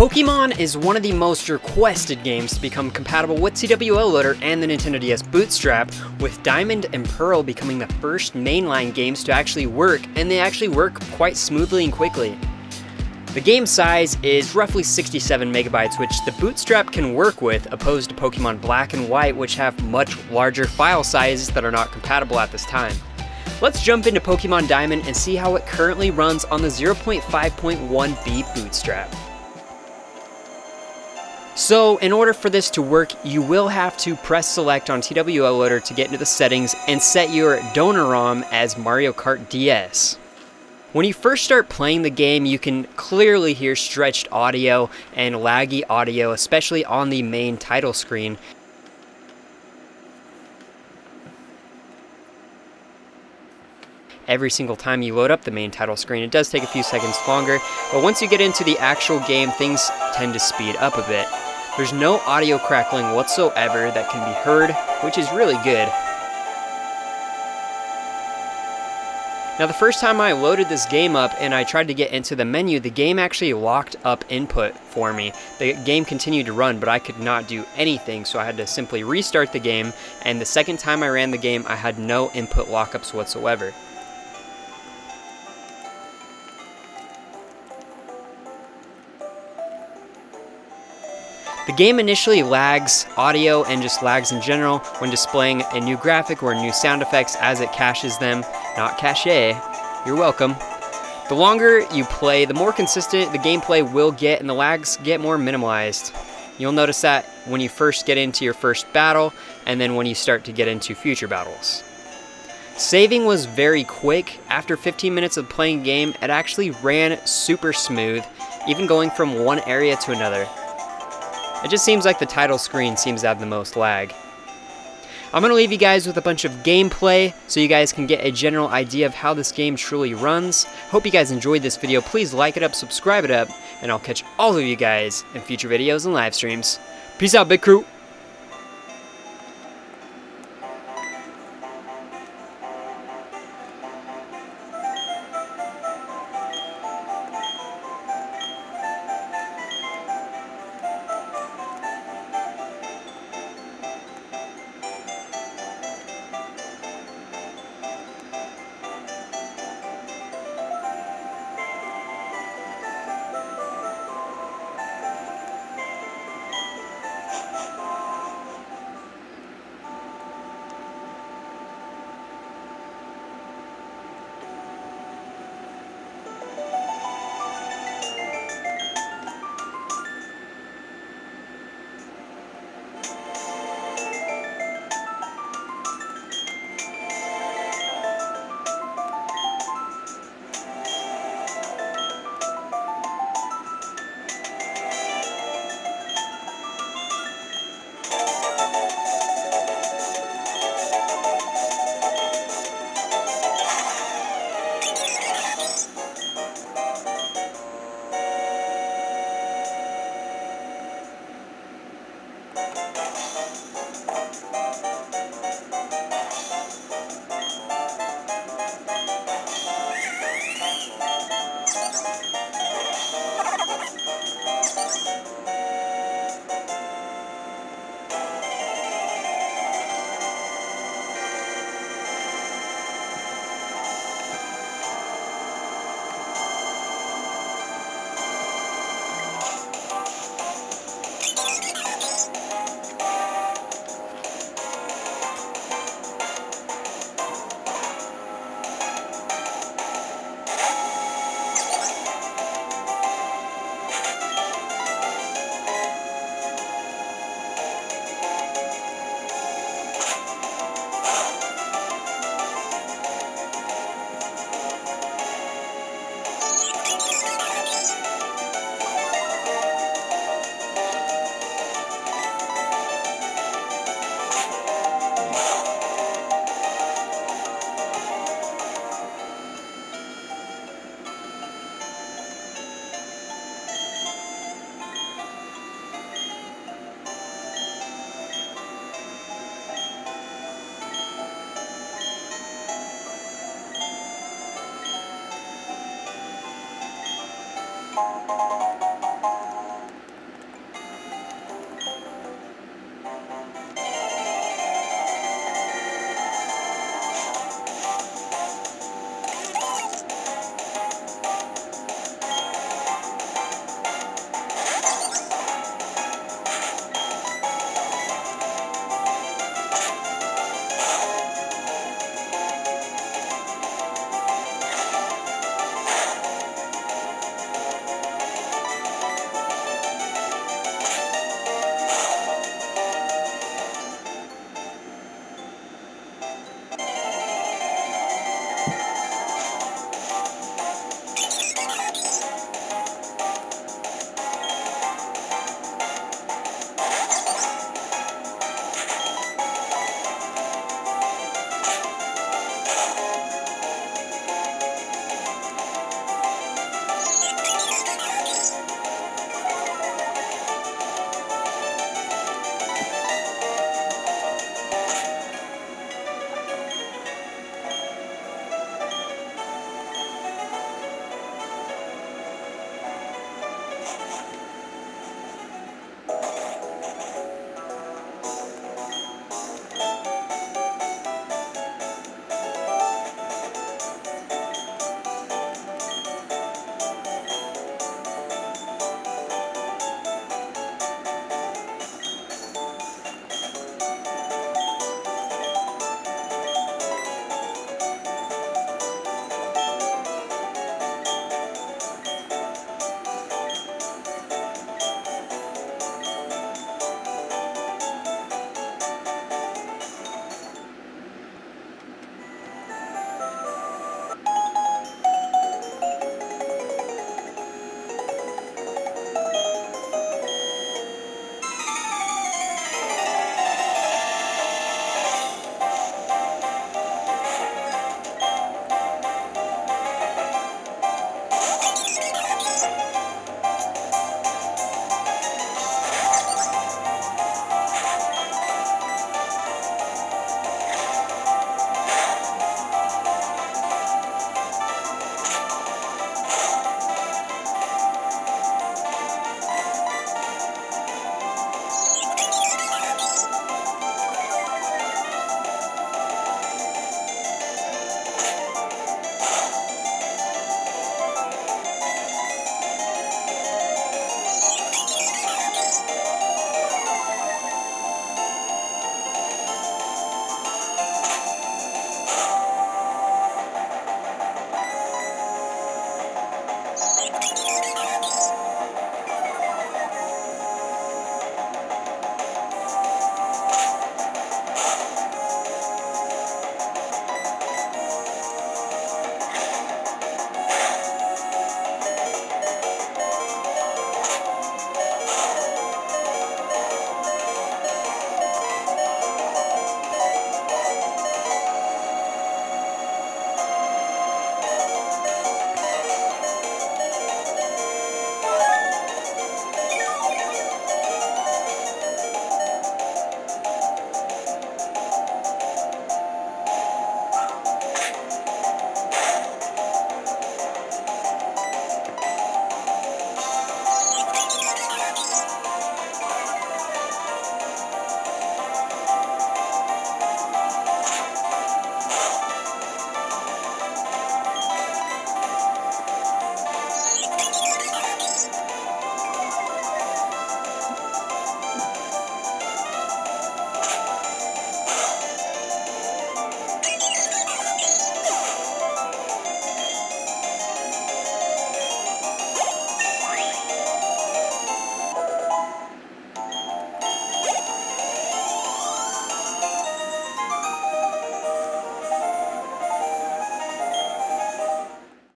Pokemon is one of the most requested games to become compatible with TWL Loader and the Nintendo DS Bootstrap, with Diamond and Pearl becoming the first mainline games to actually work, and they actually work quite smoothly and quickly. The game size is roughly 67 megabytes, which the Bootstrap can work with, opposed to Pokemon Black and White, which have much larger file sizes that are not compatible at this time. Let's jump into Pokemon Diamond and see how it currently runs on the 0.5.1b Bootstrap. So in order for this to work, you will have to press select on TWL Loader to get into the settings and set your donor ROM as Mario Kart DS. When you first start playing the game, you can clearly hear stretched audio and laggy audio, especially on the main title screen. every single time you load up the main title screen. It does take a few seconds longer, but once you get into the actual game, things tend to speed up a bit. There's no audio crackling whatsoever that can be heard, which is really good. Now the first time I loaded this game up and I tried to get into the menu, the game actually locked up input for me. The game continued to run, but I could not do anything, so I had to simply restart the game, and the second time I ran the game, I had no input lockups whatsoever. The game initially lags audio and just lags in general when displaying a new graphic or new sound effects as it caches them, not cache. You're welcome. The longer you play, the more consistent the gameplay will get and the lags get more minimalized. You'll notice that when you first get into your first battle and then when you start to get into future battles. Saving was very quick. After 15 minutes of playing game, it actually ran super smooth, even going from one area to another. It just seems like the title screen seems to have the most lag. I'm going to leave you guys with a bunch of gameplay so you guys can get a general idea of how this game truly runs. Hope you guys enjoyed this video. Please like it up, subscribe it up, and I'll catch all of you guys in future videos and live streams. Peace out, Bit Crew!